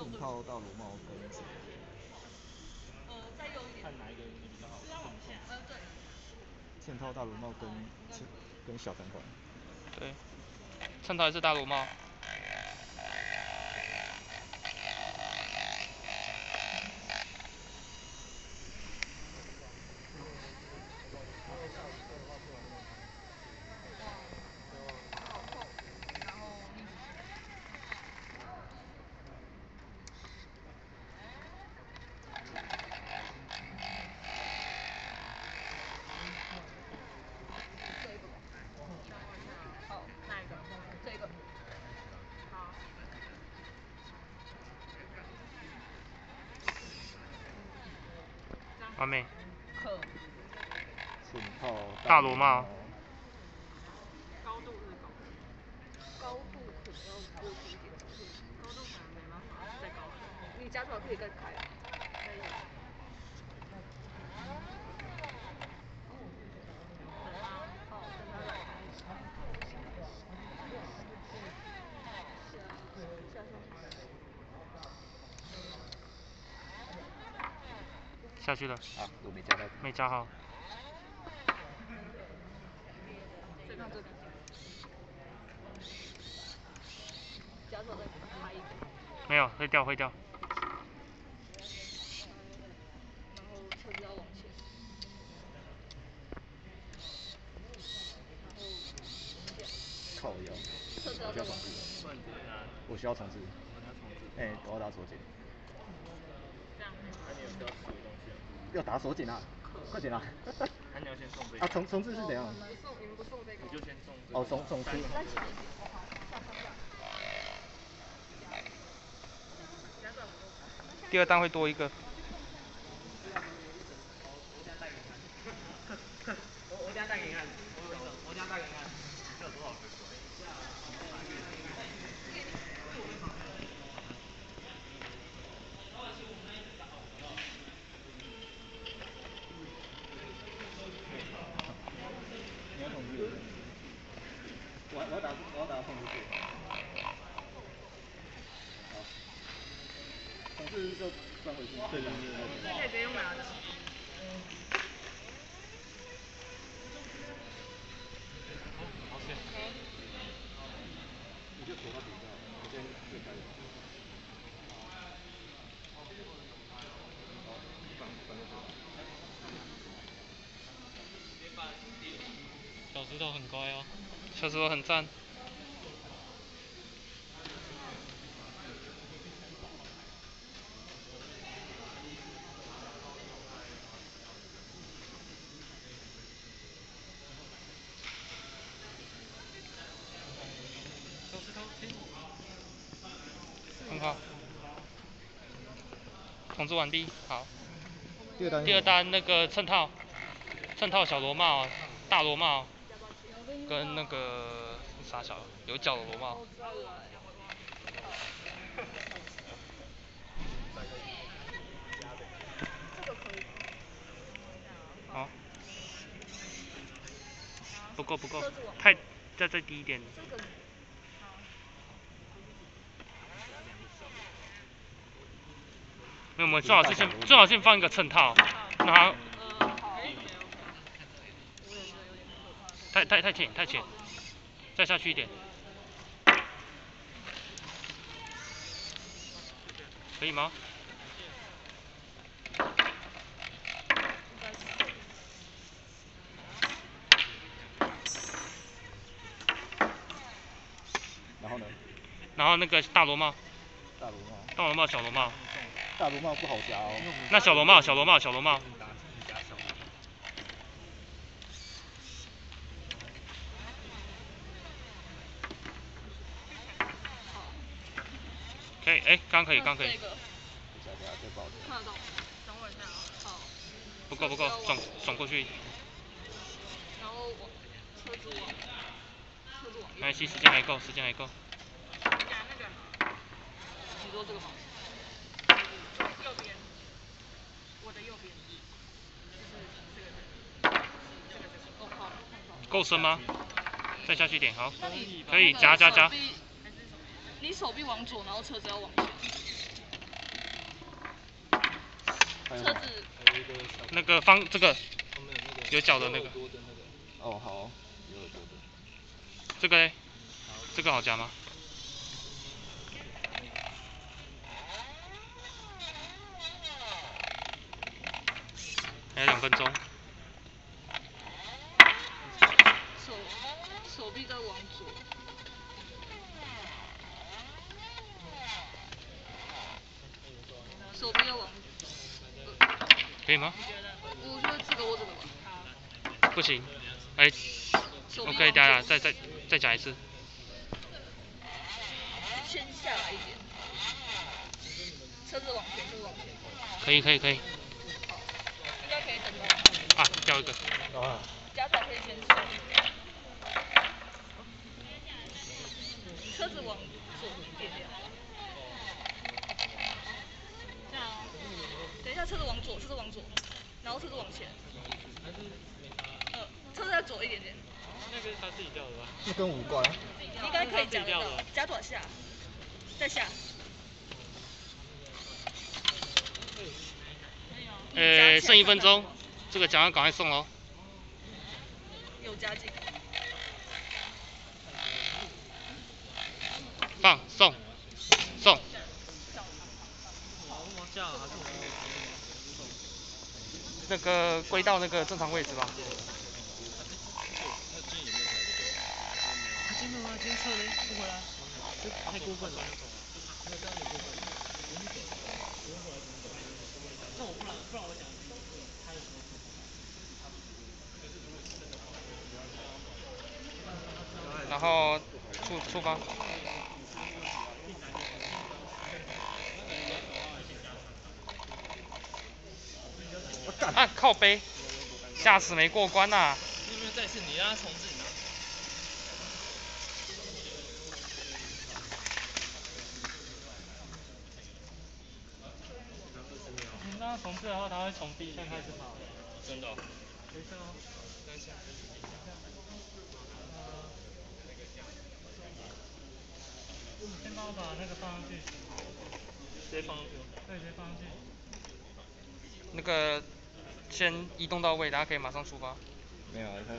衬套大螺帽跟什么？呃，再右一点。看哪一个你比较好是要往下，呃对。嵌套大螺帽跟跟小三管。对。嵌套还是大螺帽？然后立起这个好，哪一个？这个。好。大螺帽。高度是高。高度可能要多出一点，高度可能没办法再高，你夹出来可以更开。等它，好，等它来。下下下。下去了。啊，我没加到。没加好。没有，会掉会掉。我需要重置。哎，我要打手锏。要打锁紧啊！快点啊！那你要先送这个。啊，重重置是怎样？不送，你们不送这个。你就先送这个。哦，重重置。第二单会多一个。我我等下带给你看，我我等下带给你看，这有多少颗？你要重置。我我要打我要打控制器。好。重置就装回去。对对对对对。可以直接用拿的。你就锁到底就好，我先退开。好，反反正锁。小石头很乖哦。小石头很赞。很好。统治完毕，好。第二单那个衬套，衬套小螺帽，大螺帽，跟那个啥小有角的螺帽。好。不够不够，太再再低一点。没有没有，最好是先最好先放一个衬套，让它。太太太浅太浅，再下去一点。可以吗？然后呢？然后那个大螺帽。大螺帽。大螺帽小螺帽。大螺帽不好夹哦。那小螺帽小螺帽小螺帽。可以，哎，刚可以刚可以。看得到，等我一下啊，好。不够不够，转转过去。然后我车子往，车子往。没关系，时间还够，时间还够。夹那个，你说这个方向。右边。我的右边。就是这个这个。这个这个。哦好。够深吗？再下去一点，好。可以夹夹夹。你手臂往左，然后车子要往前。车子那个方这个有脚的那个，哦好，有耳朵的。这个嘞，这个好加吗？还有两分钟。手手臂在往左，手臂要往，可以吗？我觉得这个或这个吧，不行，哎手臂，OK，往等下左再再再讲一次。先下来一点，车子往前，车子往前，可以可以可以。应该可以等到。啊，掉一个。啊。夹板可以先。车子往左一点点。这样哦。等一下，车子往左，车子往左，然后车子往前。呃，车子再左一点点。那个是他自己掉的吧？那跟无关。应该可以夹得到，夹短下，再下。呃，剩一分钟，这个奖要赶快送喽。有加紧。放送送。那个归到那个正常位置吧。不回来，这太过分了。那我不然不然我讲，然后出出发。啊靠背，吓死没过关呐、啊！你有没有再次？你让他重置，你你让他重置的话，它会从第一圈开始跑。真的、哦？等一下哦。等一下。先帮我把那个放上去。直接放上去。对，直接放上去。那个先移动到位，大家可以马上出发。没有啊，他